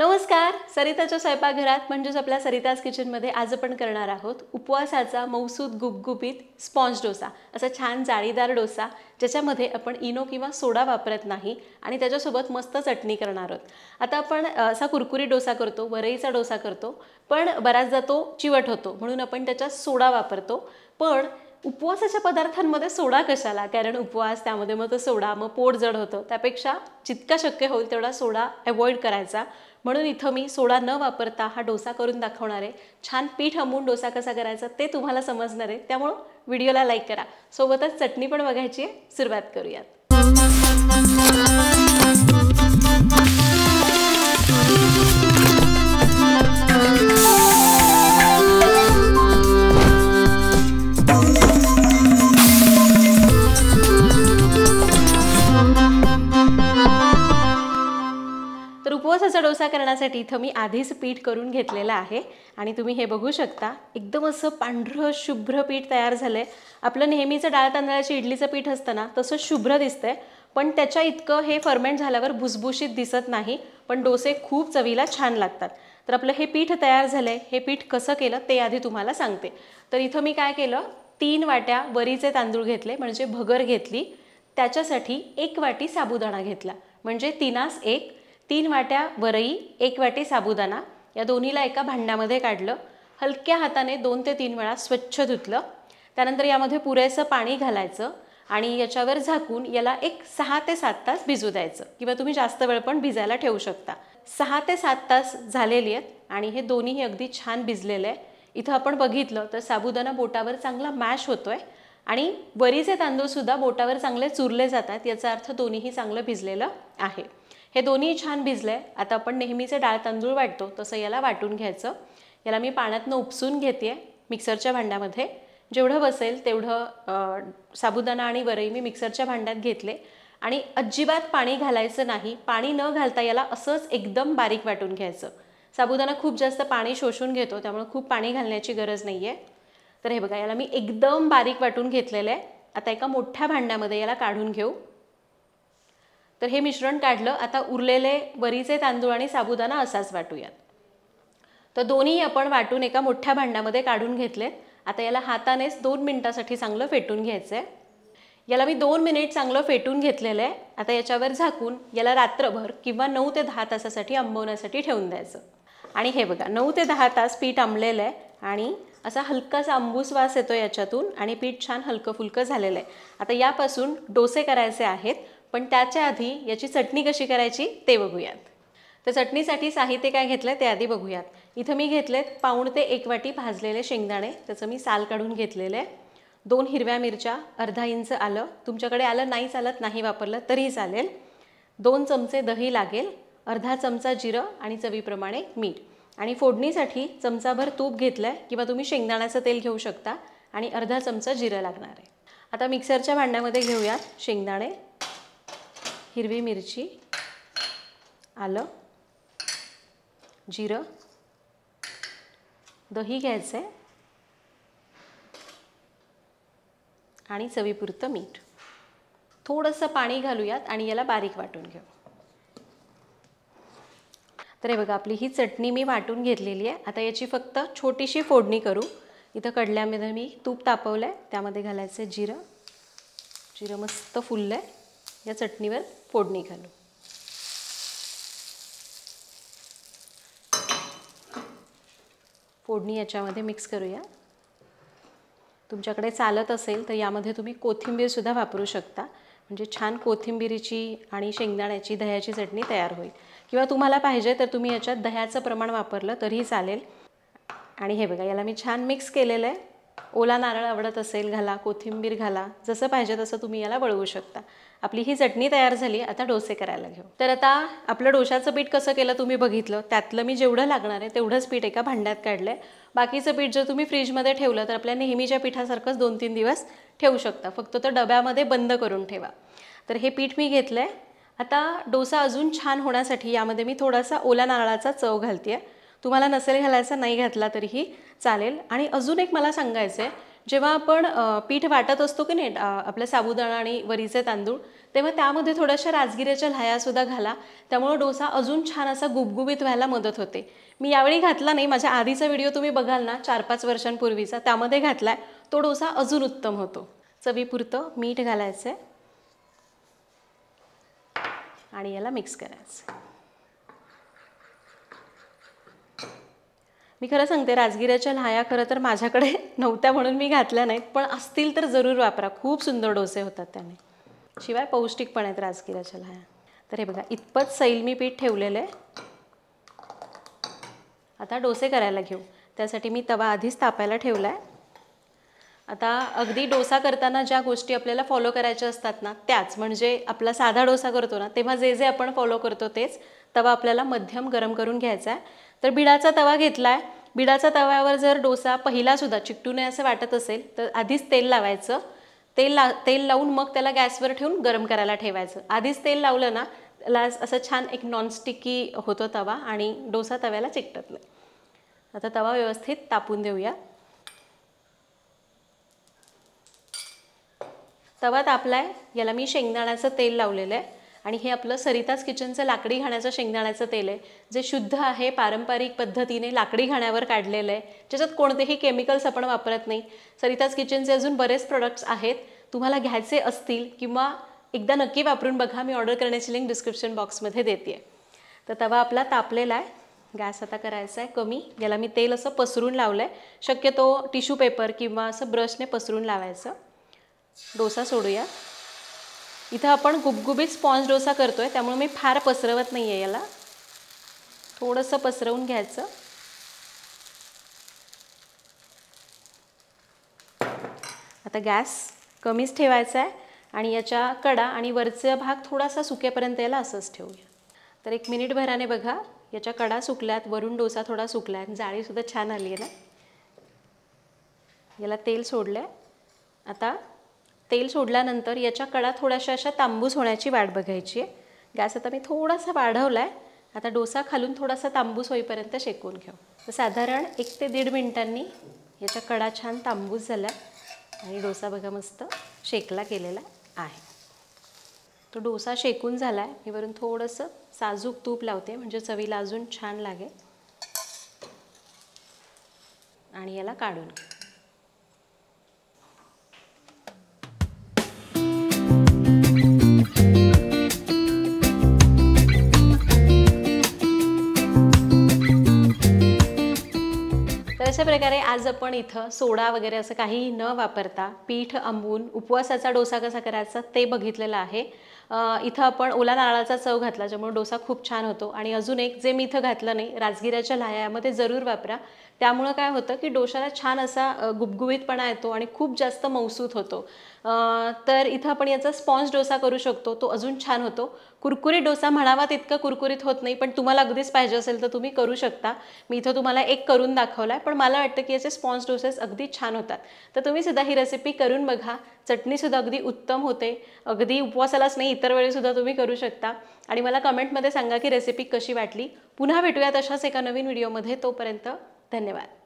नमस्कार सरिताच्या स्वयंपाकघरात म्हणजेच आपल्या सरिताज किचनमध्ये आज आपण करणार आहोत उपवासाचा मौसूद गुबगुबीत स्पॉन्ज डोसा असा छान जाळीदार डोसा ज्याच्यामध्ये आपण इनो किंवा सोडा वापरत नाही आणि त्याच्यासोबत मस्त चटणी करणार आहोत. आता आपण असा कुरकुरी डोसा करतो वरईचा डोसा करतो पण बऱ्याचदा तो चिवट होतो म्हणून आपण त्याच्यात सोडा वापरतो. पण उपवासाच्या पदार्थांमध्ये सोडा कशाला? कारण उपवास त्यामध्ये मग तो सोडा मग पोट जड होतं त्यापेक्षा जितका शक्य होईल तेवढा सोडा अवॉइड करायचा. म्हणून इथं मी सोडा न वापरता हा डोसा करून दाखवणार आहे. छान पीठ हमवून डोसा कसा करायचा ते तुम्हाला समजणार आहे. त्यामुळं व्हिडिओला लाईक करा. सोबतच चटणी पण बघायची आहे. सुरुवात करूयात. डोसा करण्यासाठी इथं मी आधीच पीठ करून घेतलेलं आहे. आणि तुम्ही हे बघू शकता एकदम असं पांढरं शुभ्र पीठ तयार झालं आहे आपलं नेहमीचं डाळ तांदळाची इडलीचं पीठ असतं ना तसं शुभ्र दिसतंय. पण त्याच्या इतकं हे फर्मेंट झाल्यावर भुसभुशीत दिसत नाही पण डोसे खूप चवीला छान लागतात. तर आपलं हे पीठ तयार झालं आहे हे पीठ कसं केलं ते आधी तुम्हाला सांगते. तर इथं मी काय केलं तीन वाट्या वरीचे तांदूळ घेतले म्हणजे भगर घेतली. त्याच्यासाठी एक वाटी साबुदाणा घेतला म्हणजे तिनास एक. तीन वाट्या वरई एक वाटी साबुदाणा या दोन्हीला एका भांड्यामध्ये काढलं. हलक्या हाताने दोन ते तीन वेळा स्वच्छ धुतलं. त्यानंतर यामध्ये पुरेसं पाणी घालायचं आणि याच्यावर झाकून याला एक सहा ते सात तास भिजू द्यायचं किंवा तुम्ही जास्त वेळ पण भिजायला ठेवू शकता. सहा ते सात तास झालेली आहेत आणि हे दोन्हीही अगदी छान भिजलेलं आहे. इथं आपण बघितलं तर साबुदाणा बोटावर चांगला मॅश होतो आहे आणि वरीचे तांदूळसुद्धा बोटावर चांगले चुरले जातात याचा अर्थ दोन्हीही चांगलं भिजलेलं आहे. हे दोन्ही छान भिजलं आहे आता आपण नेहमीचे डाळ तांदूळ वाटतो तसं याला वाटून घ्यायचं. याला मी पाण्यातनं उपसून घेते मिक्सरच्या भांड्यामध्ये. जेवढं बसेल तेवढं साबुदाणा आणि वरई मी मिक्सरच्या भांड्यात घेतले. आणि अजिबात पाणी घालायचं नाही. पाणी न घालता याला असंच एकदम बारीक वाटून घ्यायचं. साबुदाणा खूप जास्त पाणी शोषून घेतो त्यामुळे खूप पाणी घालण्याची गरज नाही आहे तर हे बघा याला मी एकदम बारीक वाटून घेतलेलं आहे. आता एका मोठ्या भांड्यामध्ये याला काढून घेऊ. तर हे मिश्रण काढलं. आता उरलेले वरीचे तांदूळ आणि साबुदाणा असाच वाटूयात. तर दोन्ही आपण वाटून एका मोठ्या भांड्यामध्ये काढून घेतलेत. आता याला हातानेच दोन मिनिटासाठी चांगलं फेटून घ्यायचं आहे याला मी दोन मिनिट चांगलं फेटून घेतलेलं आहे. आता याच्यावर झाकून याला रात्रभर किंवा नऊ ते दहा तासासाठी आंबवण्यासाठी ठेवून द्यायचं. आणि हे बघा नऊ ते दहा तास पीठ आंबलेलं आहे. आणि असा हलकासा आंबूस वास येतो याच्यातून आणि पीठ छान हलकं फुलकं झालेलं आहे. आता यापासून डोसे करायचे आहेत. पण त्याच्या आधी याची चटणी कशी करायची ते बघूयात. तर चटणीसाठी साहित्य काय घेतलं ते आधी बघूयात. इथं मी घेतलेत पाऊण ते एक वाटी भाजलेले शेंगदाणे. त्याचं मी साल काढून घेतलेलं. आहे दोन हिरव्या मिरच्या अर्धा इंच आलं. तुमच्याकडे आलं नाही चालत नाही वापरलं तरीही चालेल. दोन चमचे दही लागेल अर्धा चमचा जिरं आणि चवीप्रमाणे मीठ. आणि फोडणीसाठी चमचाभर तूप घेतलं आहे किंवा तुम्ही शेंगदाण्याचं तेल घेऊ शकता आणि अर्धा चमचा जिरं लागणार आहे. आता मिक्सरच्या भांड्यामध्ये घेऊयात शेंगदाणे. हिरवी मिरची आलं जिरं दही घ्यायचं आहे आणि चवीपुरतं मीठ. थोडंसं पाणी घालूयात आणि याला बारीक वाटून घेऊ. तर हे बघा आपली ही चटणी मी वाटून घेतलेली आहे. आता याची फक्त छोटीशी फोडणी करू. इथं कडल्यामध्ये मी तूप तापवलं आहे त्यामध्ये घालायचं आहे जिरं. जिरं मस्त फुललं आहे या चटणीवर. फोडणी घालू फोडणी याच्यामध्ये मिक्स करूया. तुमच्याकडे चालत असेल तर यामध्ये तुम्ही कोथिंबीरसुद्धा वापरू शकता. म्हणजे छान कोथिंबीरीची आणि शेंगदाण्याची दह्याची चटणी तयार होईल. किंवा तुम्हाला पाहिजे तर तुम्ही याच्यात दह्याचं प्रमाण वापरलं तरीही चालेल. आणि हे बघा याला मी छान मिक्स केलेलं आहे. ओला नारळ आवडत असेल घाला कोथिंबीर घाला जसं पाहिजे तसं तुम्ही याला वळवू शकता. आपली ही चटणी तयार झाली आता डोसे करायला घेऊ. तर आता आपलं डोशाचं पीठ कसं केलं तुम्ही बघितलं त्यातलं मी जेवढं लागणार आहे तेवढंच पीठ एका भांड्यात काढलं आहे बाकीचं पीठ जर तुम्ही फ्रीजमध्ये ठेवलं तर आपल्या नेहमीच्या पिठासारखंच दोन तीन दिवस ठेवू शकता. फक्त तर डब्यामध्ये बंद करून ठेवा. तर हे पीठ मी घेतलं आहे आता डोसा अजून छान होण्यासाठी यामध्ये मी थोडासा ओला नारळाचा चव घालते आहे तुम्हाला नसेल घालायचा नाही घातला तरीही चालेल. आणि अजून एक मला सांगायचं आहे जेव्हा आपण पीठ वाटत असतो की नाही आपल्या आपलं साबुदाणा आणि वरीचे तांदूळ तेव्हा त्यामध्ये थोड्याशा राजगिऱ्याच्या लाह्यासुद्धा घाला. त्यामुळं डोसा अजून छान असा गुबगुबीत व्हायला मदत होते. मी यावेळी घातला नाही माझ्या आधीचा व्हिडिओ तुम्ही बघाल ना चार पाच वर्षांपूर्वीचा त्यामध्ये घातलाय. तो डोसा अजून उत्तम होतो. चवीपुरतं मीठ घालायचं आहे आणि याला मिक्स करायचं मी खरं सांगते राजगिऱ्याच्या लाया खरं तर माझ्याकडे नव्हत्या म्हणून मी घातल्या नाहीत पण असतील तर जरूर वापरा. खूप सुंदर डोसे होतात त्याने. शिवाय पौष्टिक पण आहेत राजगिऱ्याच्या लाया तर हे बघा इतपत सैल मी पीठ ठेवलेलं आहे. आता डोसे करायला घेऊ. त्यासाठी मी तवा आधीच तापायला ठेवला आहे आता अगदी डोसा करताना ज्या गोष्टी आपल्याला फॉलो करायच्या असतात ना त्याच. म्हणजे आपला साधा डोसा करतो ना तेव्हा जे जे आपण फॉलो करतो तेच. तवा आपल्याला मध्यम गरम करून घ्यायचा आहे. तर बिडाचा तवा घेतला आहे बिडाचा तव्यावर जर डोसा पहिलासुद्धा चिकटू नये असं वाटत असेल तर आधीच तेल लावायचं. तेल ला तेल लावून मग त्याला गॅसवर ठेवून गरम करायला ठेवायचं. आधीच तेल लावलं ना त्याला असं छान एक नॉनस्टिकी होतो तवा आणि डोसा तव्याला चिकटत नाही. आता तवा व्यवस्थित तापून देऊया. तवा तापलाय. याला मी शेंगदाण्याचं तेल लावलेलं आहे. आणि हे आपलं सरिताज किचनचं लाकडी घाण्याचं शेंगदाण्याचं तेल आहे जे शुद्ध आहे पारंपरिक पद्धतीने लाकडी घाण्यावर काढलेलं आहे. ज्याच्यात कोणतेही केमिकल्स आपण वापरत नाही. सरिताज किचनचे अजून बरेच प्रोडक्ट्स आहेत. तुम्हाला घ्यायचे असतील किंवा एकदा नक्की वापरून बघा मी ऑर्डर करण्याची लिंक डिस्क्रिप्शन बॉक्समध्ये देते तर तवा आपला तापलेला आहे. गॅस आता करायचा आहे कमी. याला मी तेल असं पसरून लावलं आहे शक्यतो टिश्यू पेपर किंवा असं ब्रशने पसरून लावायचं. डोसा सोडूया. इथं आपण गुबगुबीत स्पॉन्ज डोसा करतो आहे त्यामुळे मी फार पसरवत नाही आहे याला. थोडंसं पसरवून घ्यायचं. आता गॅस कमीच ठेवायचा आहे आणि याच्या कडा आणि वरचा भाग थोडासा सुकेपर्यंत याला असंच ठेवूया. तर एक मिनिट भराने बघा याच्या कडा सुकल्यात वरून डोसा थोडा सुकला आहे जाळीसुद्धा छान आली आहे ना. याला तेल सोडलं आहे आता तेल सोडल्यानंतर याच्या कडा थोड्याशा अशा तांबूस होण्याची वाट बघायची आहे. गॅस आता मी थोडासा वाढवला आहे आता डोसा खालून थोडासा तांबूस होईपर्यंत शेकून घेऊ. तर साधारण एक ते दीड मिनिटांनी याच्या कडा छान तांबूस झाला आणि डोसा बघा मस्त शेकला केलेला आहे. तो डोसा शेकून झाला आहे मी वरून थोडंसं साजूक तूप लावते म्हणजे चवीला अजून छान लागेल. आणि याला काढून घेऊ. अशा प्रकारे आज आपण इथं सोडा वगैरे असं काही न वापरता पीठ आंबून उपवासाचा डोसा कसा करायचा ते बघितलेलं आहे. इथं आपण ओला नारळाचा चव घातला ज्यामुळे डोसा खूप छान होतो. आणि अजून एक जे मी इथं घातलं नाही राजगिराच्या लाह्यामध्ये जरूर वापरा. त्यामुळं काय होतं की डोशाला छान असा गुबगुबीतपणा येतो आणि खूप जास्त मौसूत होतो. तर इथं आपण याचा स्पॉन्ज डोसा करू शकतो तो अजून छान होतो. कुरकुरीत डोसा म्हणावा तितका कुरकुरीत होत नाही पण तुम्हाला अगदीच पाहिजे असेल तर तुम्ही करू शकता. मी इथं तुम्हाला एक करून दाखवला आहे पण मला वाटतं की याचे स्पॉन्ज डोसेस अगदी छान होतात. तर तुम्ही सुद्धा ही रेसिपी करून बघा. चटणीसुद्धा अगदी उत्तम होते. अगदी उपवासालाच नाही इतर वेळीसुद्धा तुम्ही करू शकता. आणि मला कमेंटमध्ये सांगा की रेसिपी कशी वाटली. पुन्हा भेटूयात अशाच एका नवीन व्हिडिओमध्ये तोपर्यंत धन्यवाद.